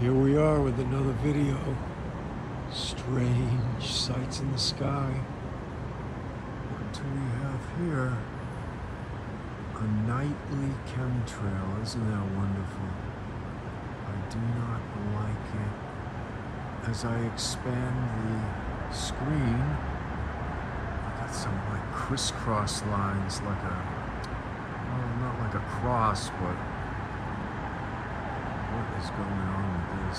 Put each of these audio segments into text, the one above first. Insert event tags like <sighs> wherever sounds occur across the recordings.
Here we are with another video. Strange sights in the sky. What do we have here? A nightly chemtrail. Isn't that wonderful? I do not like it. As I expand the screen, I got some like crisscross lines, like a, well, not like a cross, but what is going on I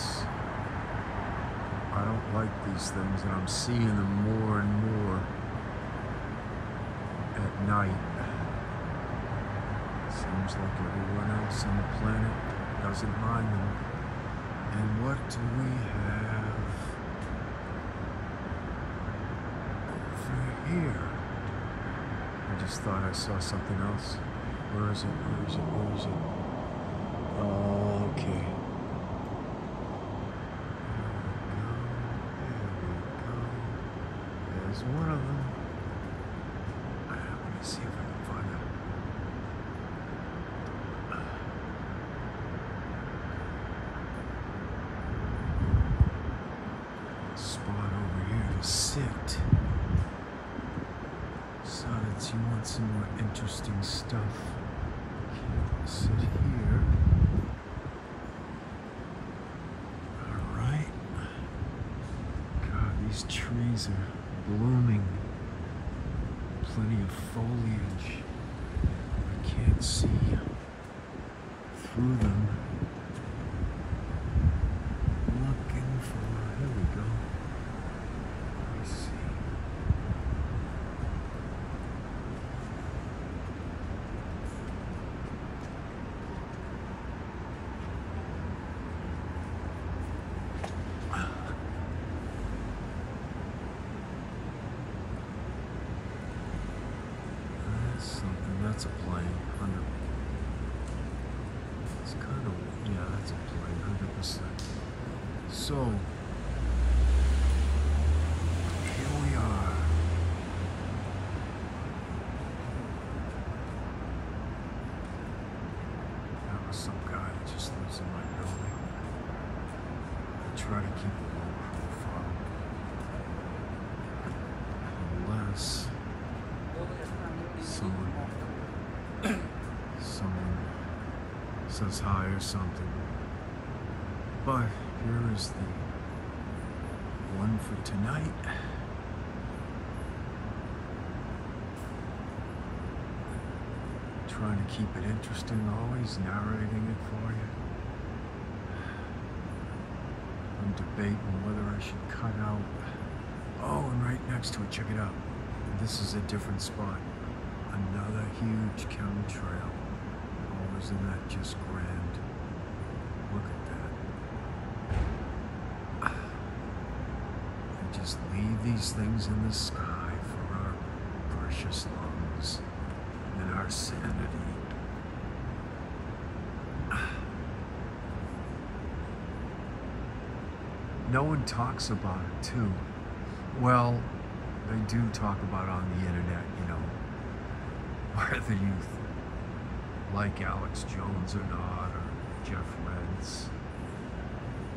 don't like these things, and I'm seeing them more and more at night. Seems like everyone else on the planet doesn't mind them. And what do we have over here? I just thought I saw something else. Where is it? Where is it? Where is it? Okay. There's one of them. Uh, Let me see if I can find it. Spot over here to sit. Besides, you want some more interesting stuff. Can't sit here. Alright. God, these trees are blooming. Plenty of foliage. I can't see through them. Looking for. Here we go. Let me see. That's something. That's a plane. Hundred. It's kind of yeah. That's a plane. Hundred percent. So here we are. That was some guy that just lives in my building. I try to keep a low profile. Unless someone someone says hi or something. But here is the one for tonight. Trying to keep it interesting, always narrating it for you. I'm debating whether I should cut out. Oh, and right next to it, check it out. This is a different spot. Another huge chemtrail. Isn't that just grand? Look at that. They just leave these things in the sky for our precious lungs and our sanity. <sighs> No one talks about it, too. Well, they do talk about it on the internet, you know, <laughs> where the you like Alex Jones or not, or Jeff Rense.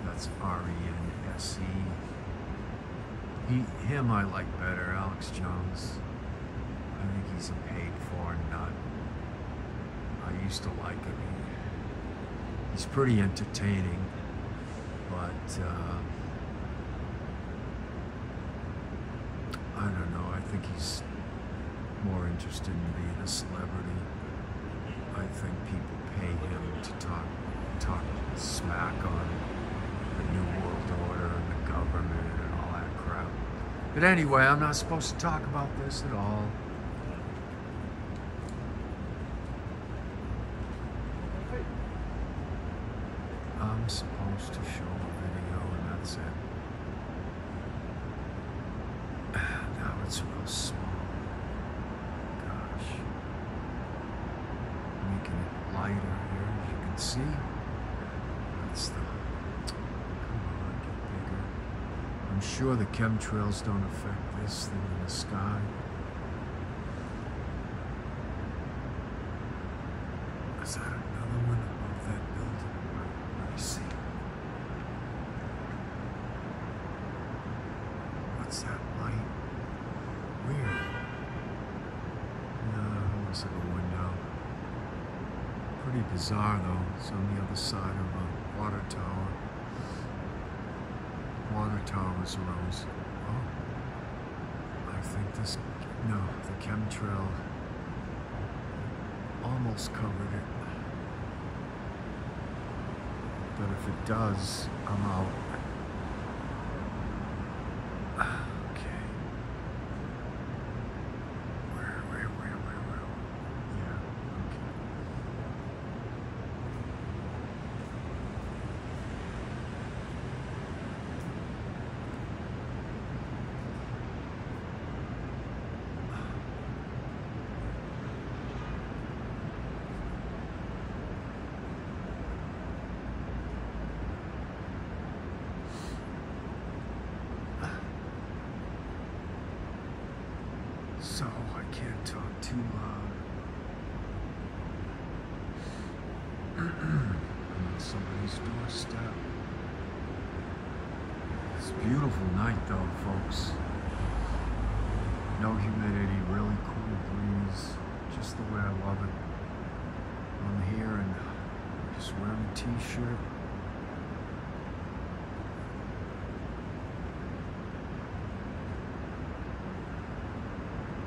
That's R E N S E. He, him, I like better. Alex Jones. I think he's a paid for nut. I used to like him. He, he's pretty entertaining, but uh, I don't know. I think he's more interested in being a celebrity. I think people pay him to talk talk smack on the New World Order and the government and all that crap. But anyway, I'm not supposed to talk about this at all. I'm supposed to show a video and that's it. Now it's real small. Gosh. Making it lighter here, as you can see. That's the. Come on, get bigger. I'm sure the chemtrails don't affect this thing in the sky. Is that another one above that building? Let me see. pretty bizarre though. It's on the other side of a water tower. Water towers arose. Oh. I think this, no, the chemtrail almost covered it. But if it does, I'm out. Okay. Where, where, where, where, where? Yeah, okay. So I can't talk too loud. <clears throat> I'm on somebody's doorstep. It's a beautiful night though, folks. No humidity, really cool breeze. Just the way I love it. I'm here and just wearing a t-shirt.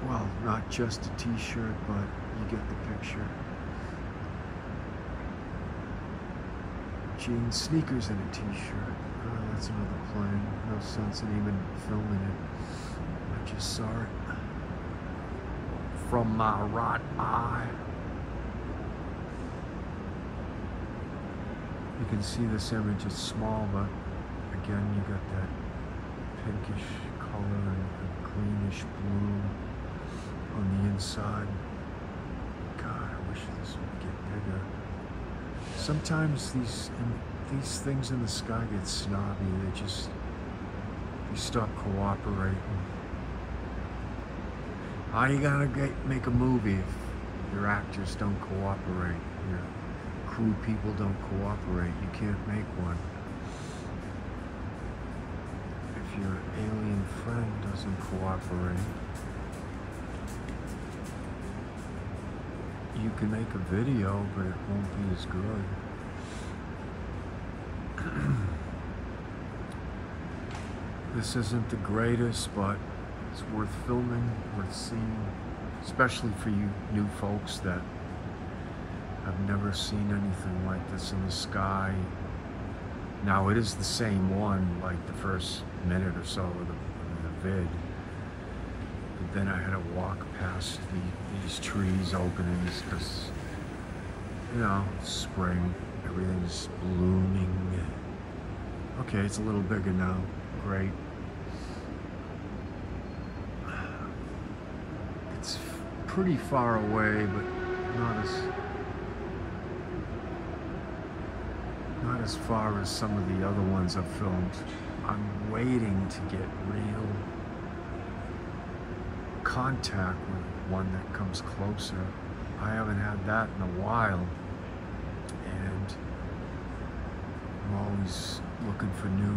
Well, not just a t-shirt, but you get the picture. Jeans, sneakers, and a t-shirt. Oh, that's another plane. No sense in even filming it. I just saw it from my right eye. You can see this image is small, but again, you got that pinkish color and greenish blue on the inside. God, I wish this would get bigger. Sometimes these these things in the sky get snobby. They just they stop cooperating. How you gonna get, make a movie if your actors don't cooperate? Your crew people don't cooperate. You can't make one. If your alien friend doesn't cooperate, you can make a video, but it won't be as good. <clears throat> this isn't the greatest, but it's worth filming, worth seeing, especially for you new folks that have never seen anything like this in the sky. Now, it is the same one, like the first minute or so of the, of the vid. Then I had to walk past the, these trees openings because, you know, spring, everything's blooming. Okay, it's a little bigger now. Great. It's pretty far away, but not as not as far as some of the other ones I've filmed. I'm waiting to get real contact with one that comes closer. I haven't had that in a while. And I'm always looking for new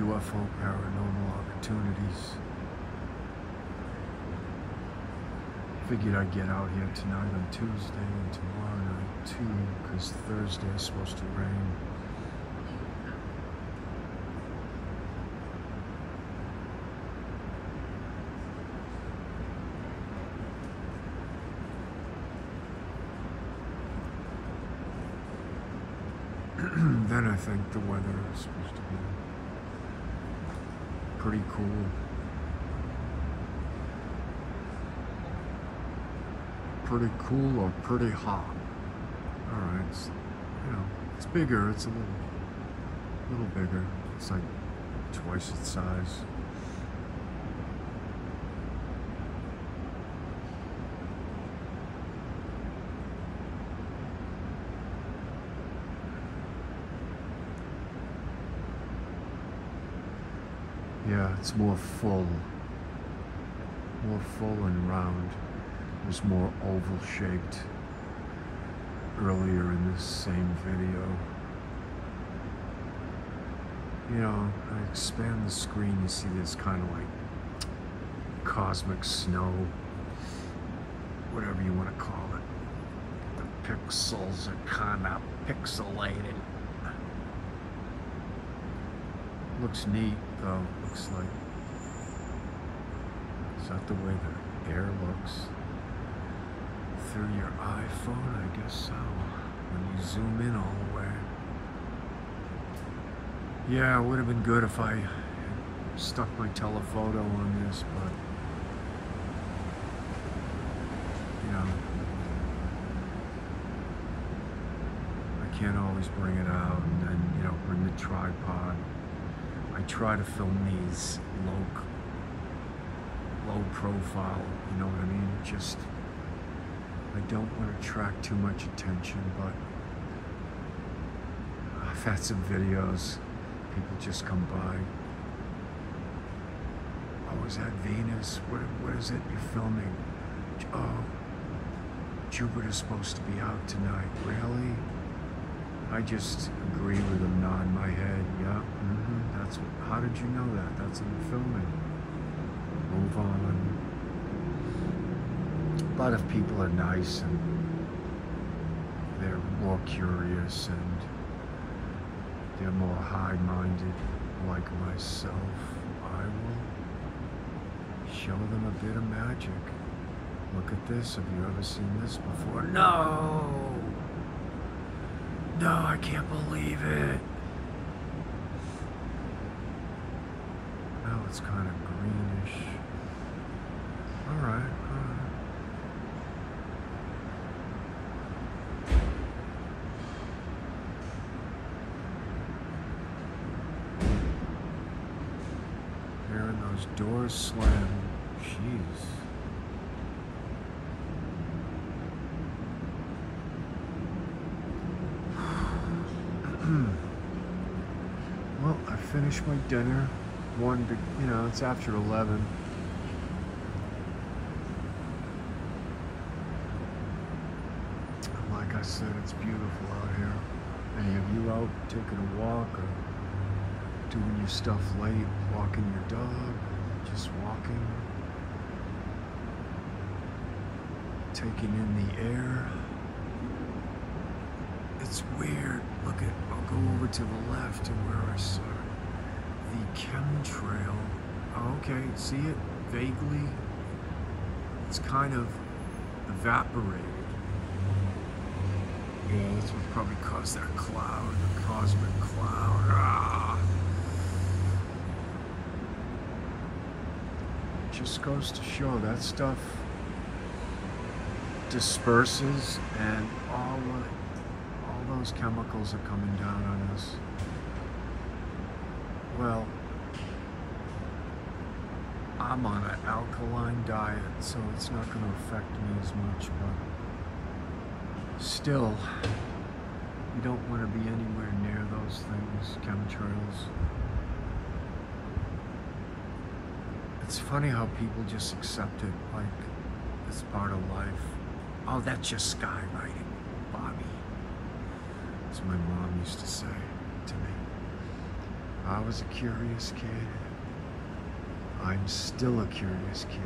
UFO paranormal opportunities. Figured I'd get out here tonight on Tuesday and tomorrow night too, because Thursday is supposed to rain. then I think the weather is supposed to be pretty cool. Pretty cool or pretty hot. Alright, you know, it's bigger, it's a little, little bigger. It's like twice its size. It's more full. More full and round. It was more oval shaped earlier in this same video. You know, I expand the screen, you see this kind of like cosmic snow, whatever you want to call it. The pixels are kind of pixelated. Looks neat though, looks like. Is that the way the air looks? Through your iPhone, I guess so. When you zoom in all the way. Yeah, it would have been good if I stuck my telephoto on this, but you know, I can't always bring it out and then, you know, bring the tripod. I try to film these low, low profile, you know what I mean? Just, I don't want to attract too much attention, but I've had some videos, people just come by. Oh, is that Venus? What, what is it you're filming? Oh, Jupiter's supposed to be out tonight. Really? I just agree with him, nod my head. Yeah, mm-hmm. That's what, how did you know that? That's in the filming. Move on. A lot of people are nice and they're more curious and they're more high-minded, like myself. I will show them a bit of magic. Look at this. Have you ever seen this before? No! No, I can't believe it. Now it's kind of greenish. Alright, alright. Hearing those doors slam. Finished my dinner. One, you know, it's after 11. Like I said, it's beautiful out here. Any of you out taking a walk or doing your stuff late, walking your dog, just walking, taking in the air? It's weird. Look at, I'll go over to the left to where I saw the chemtrail. Oh, okay, see it vaguely? It's kind of evaporated. Yeah, that's what probably caused that cloud, the cosmic cloud. Ah. Just goes to show that stuff disperses and all all those chemicals are coming down on us. Well, I'm on an alkaline diet, so it's not going to affect me as much, but still, you don't want to be anywhere near those things, chemtrails. It's funny how people just accept it like it's part of life. Oh, that's just skywriting, Bobby. As my mom used to say to me. I was a curious kid. I'm still a curious kid.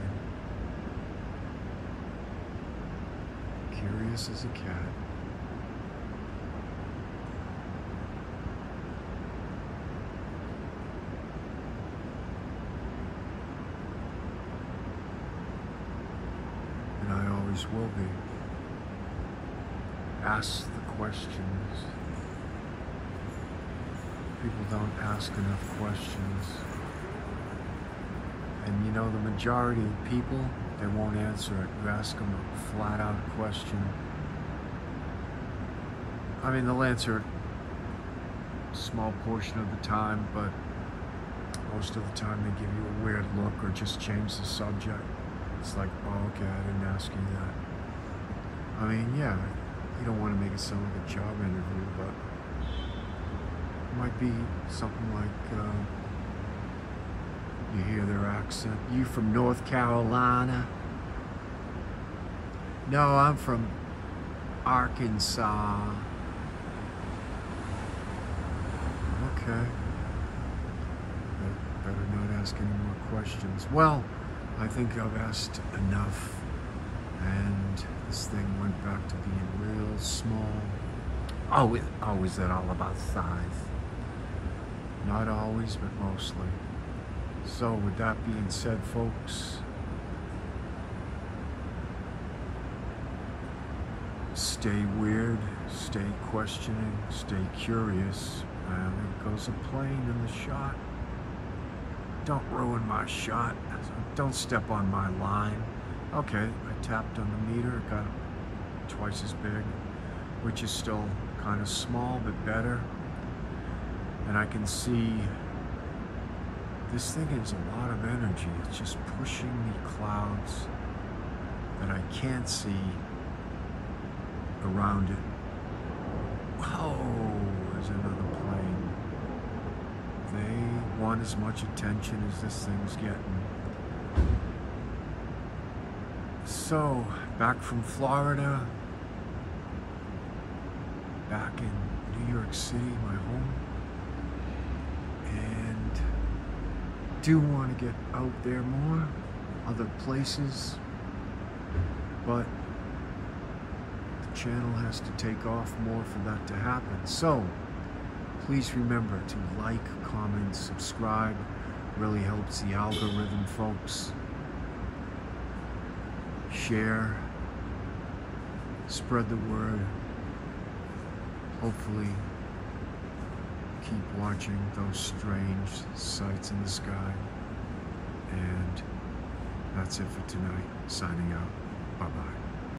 Curious as a cat. And I always will be. Ask the questions. People don't ask enough questions. And you know, the majority of people, they won't answer it. You ask them a flat out question. I mean, they'll answer it small portion of the time, but most of the time they give you a weird look or just change the subject. It's like, oh, okay, I didn't ask you that. I mean, yeah, you don't want to make it sound like a job interview, but might be something like uh, you hear their accent. You from North Carolina? No, I'm from Arkansas. Okay. Better not ask any more questions. Well, I think I've asked enough, And this thing went back to being real small. Oh, oh, is that all about size? Not always, but mostly. So, with that being said, folks, stay weird, stay questioning, stay curious. And there goes a plane in the shot. Don't ruin my shot. Don't step on my line. Okay, I tapped on the meter, it got twice as big, which is still kind of small, but better. And I can see this thing has a lot of energy. It's just pushing the clouds that I can't see around it. Oh, there's another plane. They want as much attention as this thing's getting. So, back from Florida, back in New York City, my home, and do want to get out there more, other places, but the channel has to take off more for that to happen. So, please remember to like, comment, subscribe. Really helps the algorithm, folks. Share. Spread the word. Hopefully, keep watching those strange sights in the sky. And that's it for tonight. Signing out. Bye-bye.